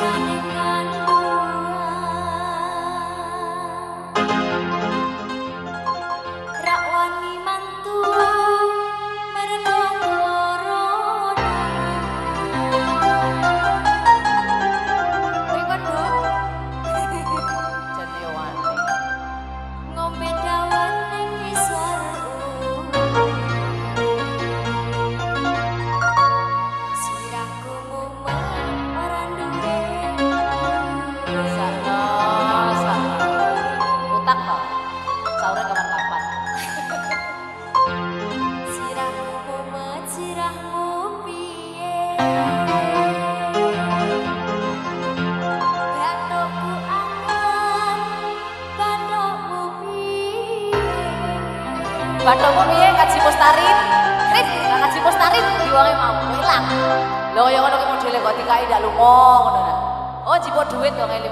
satu Cristo